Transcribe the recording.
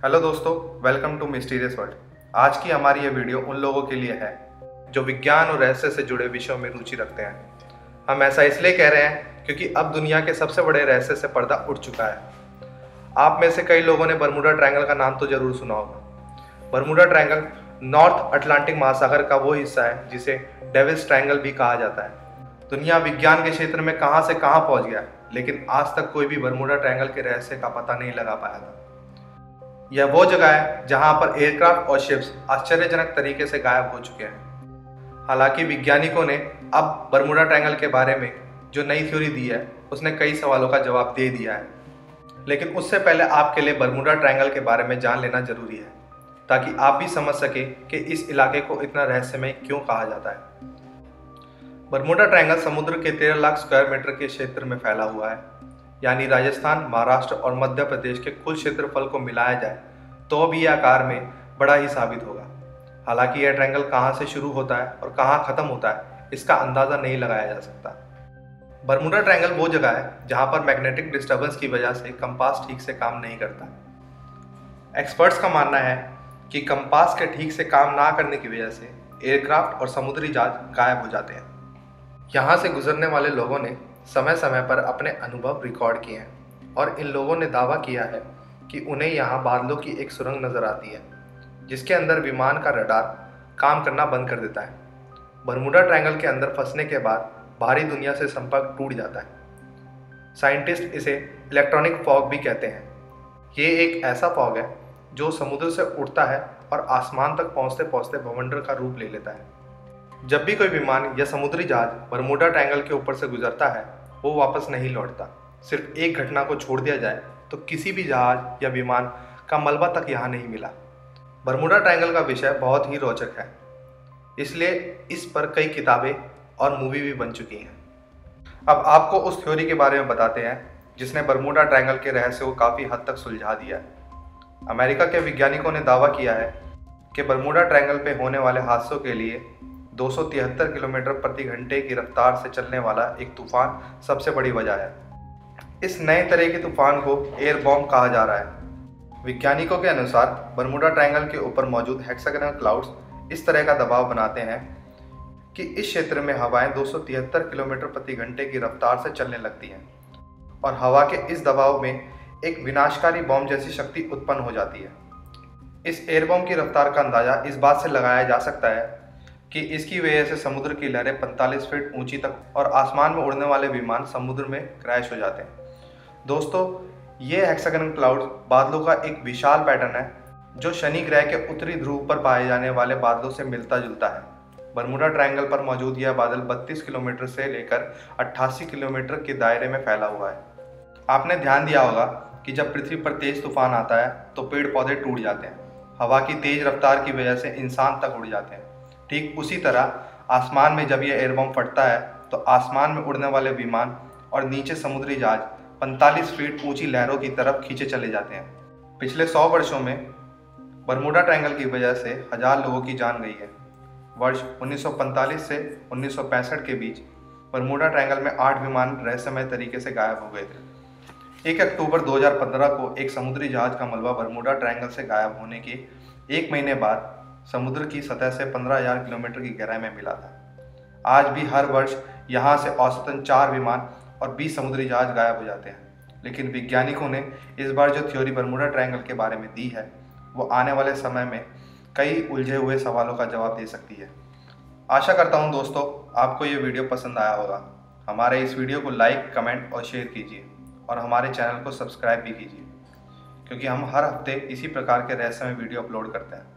Hello दोस्तों, welcome to mysterious world. आज की हमारी ये वीडियो उन लोगों के लिए है, जो विज्ञान और रहस्य से जुड़े विषयों में रुचि रखते हैं। हम ऐसा इसलिए कह रहे हैं क्योंकि अब दुनिया के सबसे बड़े रहस्य से पर्दा उठ चुका है। आप में से कई लोगों ने बरमुडा ट्रायंगल का नाम तो ज़रूर सुना होगा। बरमुडा ट्रायंगल नॉर्थ अटलांटिक महासागर का वो हिस्सा है, जिसे डेविल्स ट्रायंगल भी कहा जाता है। दुनिया विज्ञान के क्षेत्र में कहाँ से कहाँ पहुँच गया, लेकिन आज तक कोई भी बरमुडा ट्रायंगल के रहस्य का पता नहीं लगा पाया था। यह वो जगह है जहाँ पर एयरक्राफ्ट और शिप्स आश्चर्यजनक तरीके से गायब हो चुके हैं। हालाँकि वैज्ञानिकों ने अब बरमुडा ट्रायंगल के बारे में जो नई थ्योरी दी है, उसने कई सवालों का जवाब दे दिया है। लेकिन उससे पहले आपके लिए बरमुडा ट्रायंगल के बारे में जान लेना ज़रूरी है, ताकि आप भी समझ सके कि इस इलाके को इतना रहस्यमय क्यों कहा जाता है। बरमुडा ट्रायंगल समुद्र के तेरह लाख स्क्वायर मीटर के क्षेत्र में फैला हुआ है। यानी राजस्थान, महाराष्ट्र और मध्य प्रदेश के कुल क्षेत्रफल को मिलाया जाए तो भी यह आकार में बड़ा ही साबित होगा। हालाँकि यह ट्रायंगल कहाँ से शुरू होता है और कहाँ खत्म होता है, इसका अंदाज़ा नहीं लगाया जा सकता। बरमुडा ट्रायंगल वो जगह है जहाँ पर मैग्नेटिक डिस्टर्बेंस की वजह से कंपास ठीक से काम नहीं करता। एक्सपर्ट्स का मानना है कि कंपास के ठीक से काम ना करने की वजह से एयरक्राफ्ट और समुद्री जहाज़ गायब हो जाते हैं। यहाँ से गुजरने वाले लोगों ने समय समय पर अपने अनुभव रिकॉर्ड किए हैं और इन लोगों ने दावा किया है कि उन्हें यहाँ बादलों की एक सुरंग नज़र आती है, जिसके अंदर विमान का रडार काम करना बंद कर देता है। बरमुडा ट्रायंगल के अंदर फंसने के बाद बाहरी दुनिया से संपर्क टूट जाता है। साइंटिस्ट इसे इलेक्ट्रॉनिक फॉग भी कहते हैं। ये एक ऐसा फॉग है जो समुद्र से उठता है और आसमान तक पहुँचते पहुँचते भवंडर का रूप ले लेता है। जब भी कोई विमान या समुद्री जहाज़ बरमोडा ट्रायंगल के ऊपर से गुजरता है, वो वापस नहीं लौटता। सिर्फ़ एक घटना को छोड़ दिया जाए तो किसी भी जहाज़ या विमान का मलबा तक यहाँ नहीं मिला। बरमुडा ट्रायंगल का विषय बहुत ही रोचक है। इसलिए इस पर कई किताबें और मूवी भी बन चुकी हैं। अब आपको उस थ्योरी के बारे में बताते हैं, जिसने बरमुडा ट्रायंगल के रहस्य को काफ़ी हद तक सुलझा दिया है। अमेरिका के वैज्ञानिकों ने दावा किया है कि बरमुडा ट्रायंगल पे होने वाले हादसों के लिए दो सौ तिहत्तर किलोमीटर प्रति घंटे की रफ्तार से चलने वाला एक तूफ़ान सबसे बड़ी वजह है। इस नए तरह के तूफ़ान को एयर बॉम्ब कहा जा रहा है। वैज्ञानिकों के अनुसार बरमुडा ट्रायंगल के ऊपर मौजूद हेक्सागोनल क्लाउड्स इस तरह का दबाव बनाते हैं कि इस क्षेत्र में हवाएँ दो सौ तिहत्तर किलोमीटर प्रति घंटे की रफ्तार से चलने लगती हैं और हवा के इस दबाव में एक विनाशकारी बॉम्ब जैसी शक्ति उत्पन्न हो जाती है। इस एयर बॉम्ब की रफ्तार का अंदाज़ा इस बात से लगाया जा सकता है कि इसकी वजह से समुद्र की लहरें 45 फीट ऊँची तक और आसमान में उड़ने वाले विमान समुद्र में क्रैश हो जाते हैं। दोस्तों, ये हेक्सागन क्लाउड बादलों का एक विशाल पैटर्न है, जो शनि ग्रह के उत्तरी ध्रुव पर पाए जाने वाले बादलों से मिलता जुलता है। बरमुडा ट्रायंगल पर मौजूद यह बादल 32 किलोमीटर से लेकर 88 किलोमीटर के दायरे में फैला हुआ है। आपने ध्यान दिया होगा कि जब पृथ्वी पर तेज तूफ़ान आता है तो पेड़ पौधे टूट जाते हैं। हवा की तेज रफ्तार की वजह से इंसान तक उड़ जाते हैं। ठीक उसी तरह आसमान में जब यह एयरबम फटता है तो आसमान में उड़ने वाले विमान और नीचे समुद्री जहाज़ 45 फीट ऊँची लहरों की तरफ़ खींचे चले जाते हैं। पिछले 100 वर्षों में बरमुडा ट्रायंगल की वजह से हज़ार लोगों की जान गई है। वर्ष 1945 से 1965 के बीच बरमुडा ट्रायंगल में आठ विमान रहस्यमय तरीके से गायब हो गए थे। एक अक्टूबर 2015 को एक समुद्री जहाज़ का मलबा बरमुडा ट्रायंगल से गायब होने के एक महीने बाद समुद्र की सतह से 15,000 किलोमीटर की गहराई में मिला था। आज भी हर वर्ष यहाँ से औसतन चार विमान और 20 समुद्री जहाज़ गायब हो जाते हैं। लेकिन वैज्ञानिकों ने इस बार जो थ्योरी बरमुडा ट्रायंगल के बारे में दी है वो आने वाले समय में कई उलझे हुए सवालों का जवाब दे सकती है। आशा करता हूँ दोस्तों आपको ये वीडियो पसंद आया होगा। हमारे इस वीडियो को लाइक कमेंट और शेयर कीजिए और हमारे चैनल को सब्सक्राइब भी कीजिए क्योंकि हम हर हफ़्ते इसी प्रकार के रहस्यमय वीडियो अपलोड करते हैं।